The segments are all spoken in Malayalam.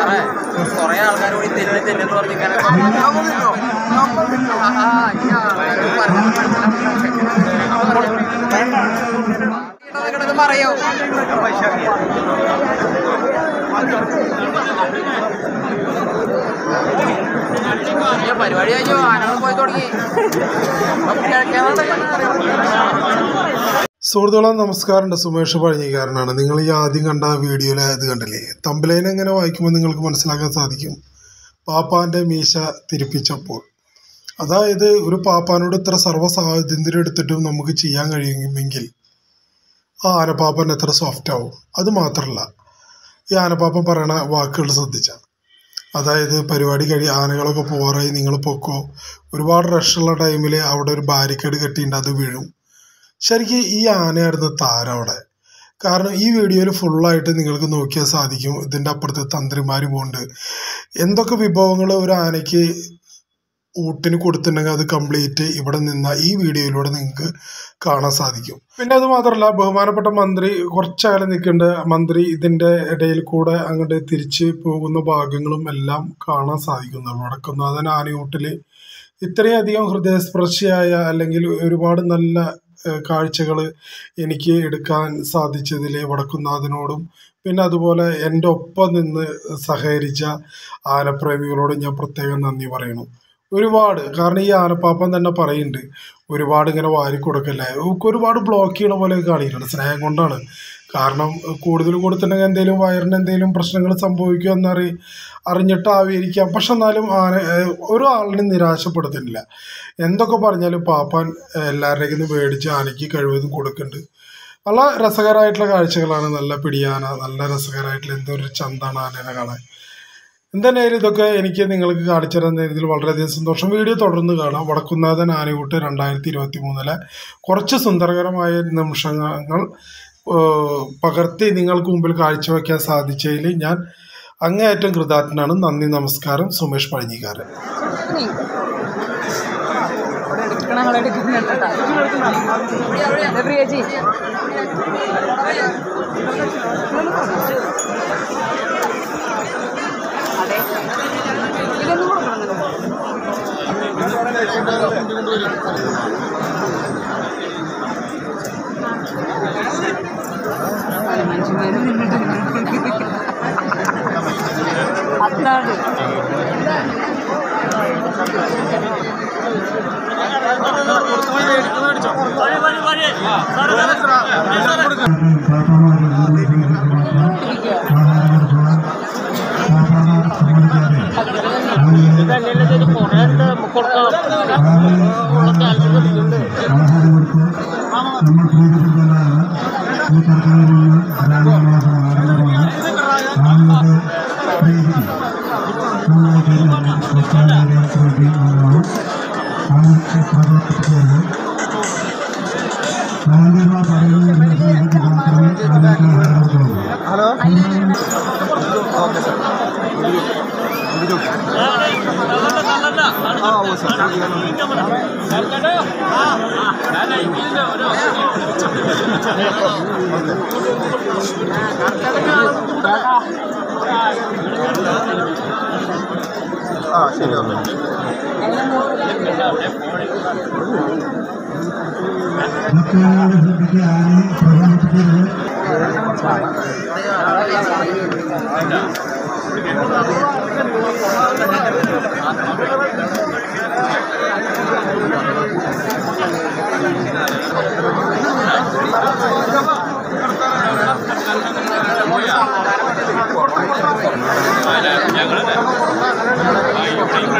സാറേ കുറെ ആൾക്കാർ കൂടി തെന്നു തെന്നു പറഞ്ഞിരിക്കാൻ പറയോ? പരിപാടി കഴിഞ്ഞു ആനകൾ പോയി തുടങ്ങി. അപ്പൊ നമസ്കാരം സുഹൃത്തുക്കളെ നമസ്കാരമുണ്ട്. സുമേഷ് പഴഞ്ഞിക്കാരനാണ് നിങ്ങൾ ഈ ആദ്യം കണ്ട ആ വീഡിയോയിൽ ഇത് കണ്ടില്ലേ? തമ്പലൈൻ എങ്ങനെ വായിക്കുമ്പോൾ നിങ്ങൾക്ക് മനസ്സിലാക്കാൻ സാധിക്കും. പാപ്പാന്റെ മീശ തിരിപ്പിച്ചപ്പോൾ. അതായത് ഒരു പാപ്പാനോട് ഇത്ര സർവ സ്വാതന്ത്ര്യം എടുത്തിട്ടും നമുക്ക് ചെയ്യാൻ കഴിയുമെങ്കിൽ ആ ആനപ്പാപ്പൻ എത്ര സോഫ്റ്റ് ആവും? അത് മാത്രമല്ല ഈ ആനപ്പാപ്പൻ പറയണ വാക്കുകൾ ശ്രദ്ധിച്ചാൽ അതായത് പരിപാടി കഴി ആനകളൊക്കെ പോകാറായി നിങ്ങൾ പൊക്കോ. ഒരുപാട് റഷുള്ള ടൈമിൽ അവിടെ ഒരു ബാരിക്കേഡ് കെട്ടിയിട്ടുണ്ട് അത് വീഴും. ശരിക്കും ഈ ആനയായിരുന്നു താരം അവിടെ. കാരണം ഈ വീഡിയോയിൽ ഫുള്ളായിട്ട് നിങ്ങൾക്ക് നോക്കിയാൽ സാധിക്കും ഇതിന്റെ അപ്പുറത്ത് തന്ത്രിമാർ പോകുന്നുണ്ട് എന്തൊക്കെ വിഭവങ്ങൾ ഒരു ആനയ്ക്ക് ഊട്ടിന് കൊടുത്തിട്ടുണ്ടെങ്കിൽ അത് കംപ്ലീറ്റ് ഇവിടെ നിന്ന ഈ വീഡിയോയിലൂടെ നിങ്ങൾക്ക് കാണാൻ സാധിക്കും. പിന്നെ അത് മാത്രമല്ല ബഹുമാനപ്പെട്ട മന്ത്രി കുറച്ചകലെ നിൽക്കേണ്ട മന്ത്രി ഇതിന്റെ ഇടയിൽ കൂടെ അങ്ങോട്ട് തിരിച്ച് പോകുന്ന ഭാഗങ്ങളും എല്ലാം കാണാൻ സാധിക്കുന്നു. വടക്കുന്നാഥൻ ആനയൂട്ടിൽ ഇത്രയധികം ഹൃദയസ്പർശിയായ അല്ലെങ്കിൽ ഒരുപാട് നല്ല കാഴ്ചകൾ എനിക്ക് എടുക്കാൻ സാധിച്ചതിൽ വടക്കുന്നാഥനോടും പിന്നെ അതുപോലെ എന്റെ ഒപ്പം നിന്ന് സഹകരിച്ച ആനപ്രേമികളോടും ഞാൻ പ്രത്യേകം നന്ദി പറയുന്നു. ഒരുപാട് കാരണം ഈ ആനപ്പാപ്പൻ തന്നെ പറയുന്നുണ്ട് ഒരുപാട് ഇങ്ങനെ വാരി കൊടുക്കല്ലേ ഒരുപാട് ബ്ലോക്ക് ചെയ്യണ പോലെ കാണിക്കുന്നുണ്ട്. സ്നേഹം കൊണ്ടാണ്. കാരണം കൂടുതൽ കൊടുത്തിട്ടുണ്ടെങ്കിൽ എന്തെങ്കിലും വയറിന് എന്തെങ്കിലും പ്രശ്നങ്ങൾ സംഭവിക്കുമോ എന്നറി അറിഞ്ഞിട്ടാവിയിരിക്കാം പക്ഷെ എന്നാലും ആന ഏഹ് ഒരു ആളിനെ നിരാശപ്പെടുത്തുന്നില്ല. എന്തൊക്കെ പറഞ്ഞാലും പാപ്പാൻ എല്ലാവരുടെയും നിന്ന് മേടിച്ച് ആനയ്ക്ക് കഴിവതും കൊടുക്കുന്നുണ്ട്. നല്ല രസകരമായിട്ടുള്ള കാഴ്ചകളാണ്. നല്ല പിടിയാന നല്ല രസകരമായിട്ടുള്ള എന്തോ ഒരു ചന്താണ് ആനേനെ കാണാൻ. എന്തായാലും ഇതൊക്കെ എനിക്ക് നിങ്ങൾക്ക് കാണിച്ചു തരുന്ന രീതിയിൽ വളരെയധികം സന്തോഷം. വീഡിയോ തുടർന്ന് കാണാം. വടക്കുന്നാഥൻ ആനകൂട്ട് രണ്ടായിരത്തി ഇരുപത്തി മൂന്നിലെ കുറച്ച് സുന്ദരകരമായ നിമിഷങ്ങൾ പകർത്തി നിങ്ങൾക്ക് മുമ്പിൽ കാഴ്ചവെക്കാൻ സാധിച്ചതിൽ ഞാൻ അങ്ങേയറ്റം കൃതാർത്ഥനാണ് നന്ദി നമസ്കാരം. സുമേഷ് പഴഞ്ഞിക്കാരൻ. അതാണ് കുറെ നേരെ ഉണ്ട് ഇവിടെ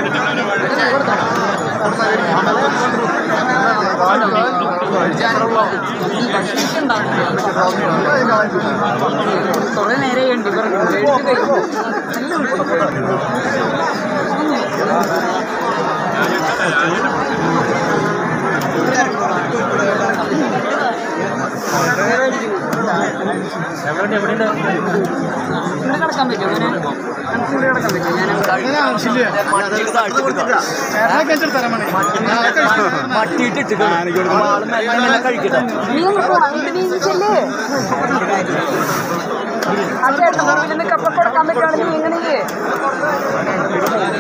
കിടക്കാൻ പറ്റുമോ എവിടെ എവിടെ ഇവിടെ കിടക്കാൻ പറ്റുമോ ഞാൻ പട്ടിയിട്ട് കഴിക്കട്ടെ അതെടുത്ത് ഇതിന് കപ്പക്കൂടെ കമ്മിട്ടാണെങ്കിൽ ഇങ്ങനെ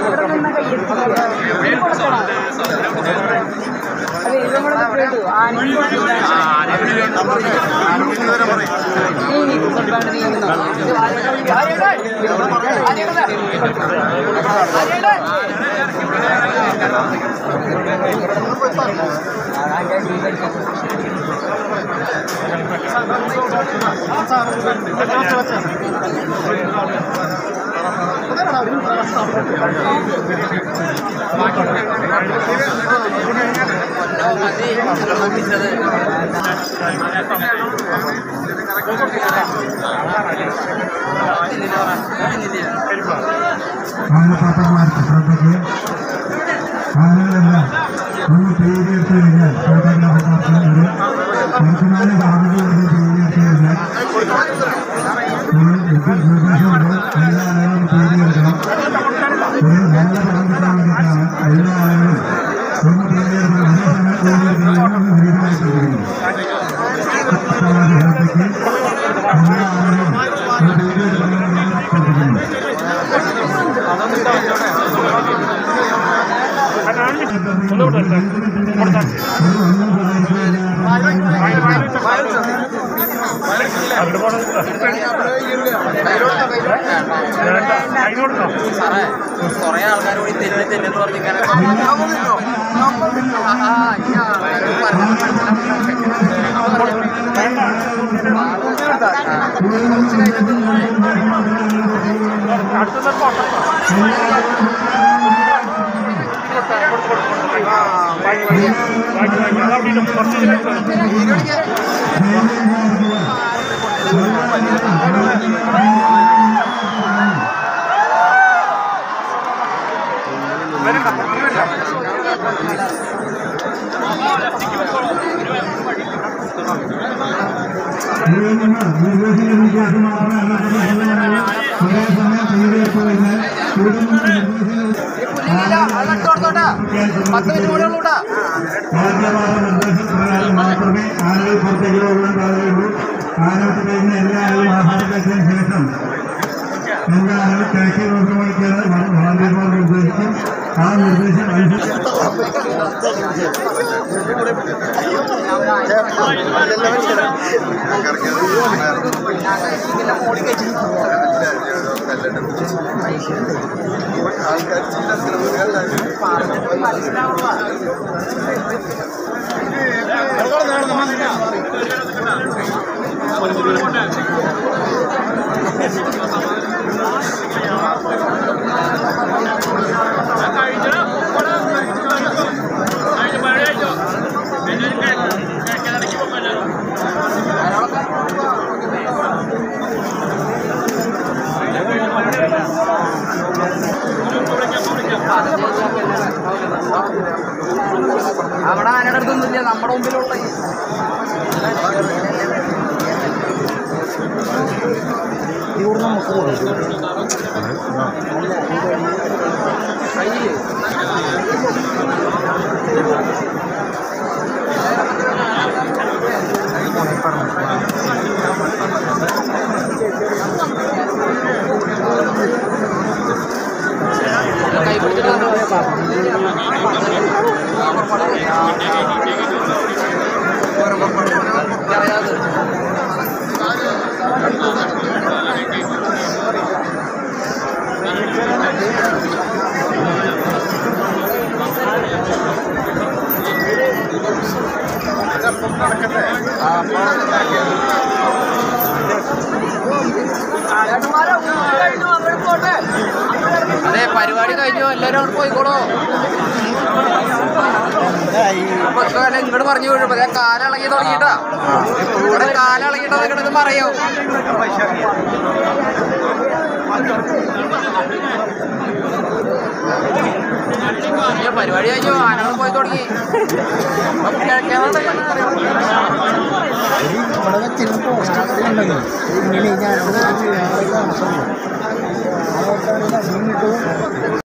ഇവിടെ നിന്ന് കയ്യിൽ കൊടുക്കണം আচ্ছা আচ্ছা আচ্ছা ചെയ്യ്. അതെ ഇതും കൂടെ சொல்லுங்க கொடுத்தாச்சு ചെയ്യുന്നു ശ്രദ്ധയ്ക്ക് എല്ലാ ആളുകളും ഒരു പേരെടുക്കണമെന്ന് ശ്രദ്ധിക്കുന്നു സാറേ കൊറേ ആൾക്കാർ കൂടി തെന്നു തെന്നു പറഞ്ഞിങ്ങനെ പത്ത് മിനിറ്റ് കൂടെ ഉള്ളൂട്ടാ മാത്രമേ ആനകൾ പുറത്തേക്ക് പോകാൻ പാടുള്ളൂ ആനകൾക്ക് കഴിഞ്ഞ എല്ലാവരും ആളുകളും ആഹാരം കഴിച്ചതിന് ശേഷം എല്ലാ ആളുകളും കിഴക്കേ നോക്കി മണിക്കാണ് വളണ്ടിയർമാർ നിർദ്ദേശിക്കും ആ നിർദ്ദേശം അനുസരിച്ച് അവിടെ ആനയുടെ അടുത്തൊന്നുമില്ല നമ്മുടെ മുമ്പിലുള്ള ഈ പരിപാടി കഴിഞ്ഞു. എല്ലാവരും അവിടെ പോയിക്കോളോ. അല്ല ഇങ്ങോട്ട് പറഞ്ഞു വീഴും ഞാൻ കാലിളകി തുടങ്ങിട്ടാ ഇവിടെ കാലിളകിട്ടോ നിങ്ങടത് പറയോ. പരിപാടി കഴിഞ്ഞു. ആനകൾ പോയി തുടങ്ങി. ഇവിടെ വെച്ചിരുന്ന പോസ്റ്റർ ഉണ്ടെങ്കിൽ ഇങ്ങനെ ഞാൻ passar